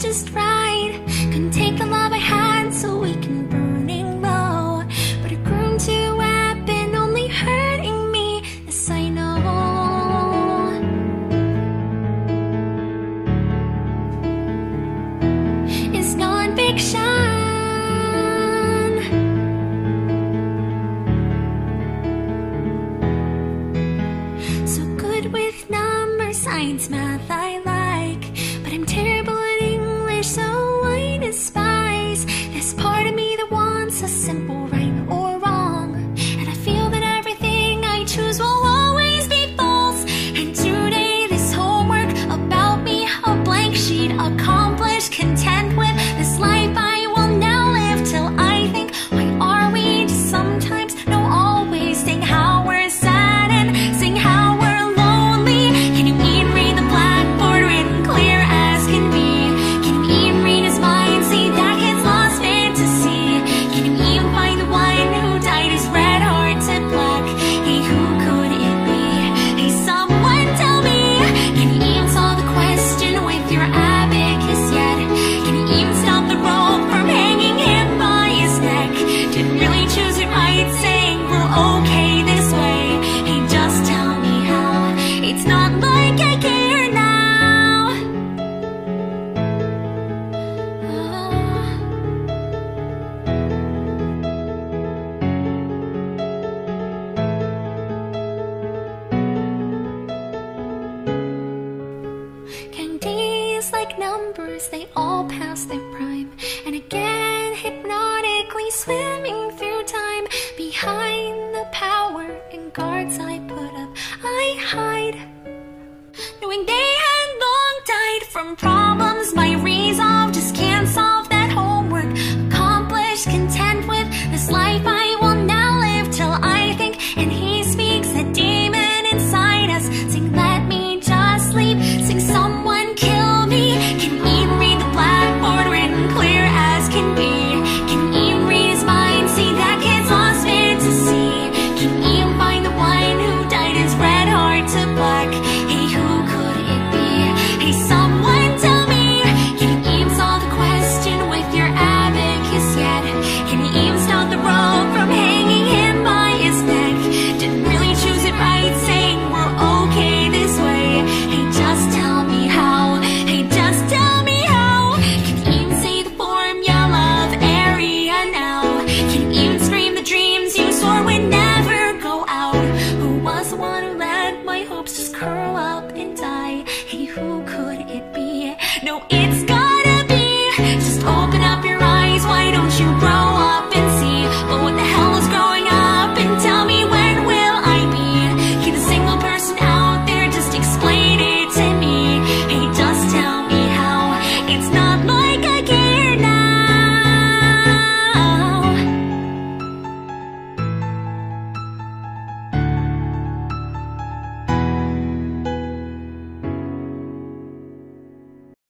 just right. Can take the love I had so we can burn it low. But it grew too up and only hurting me, yes, I know. It's nonfiction. So good with numbers, science, math, I like numbers, they all pass their prime. And again, hypnotically swimming through time. Behind the power and guards I put up, I hide. Knowing they had long died from you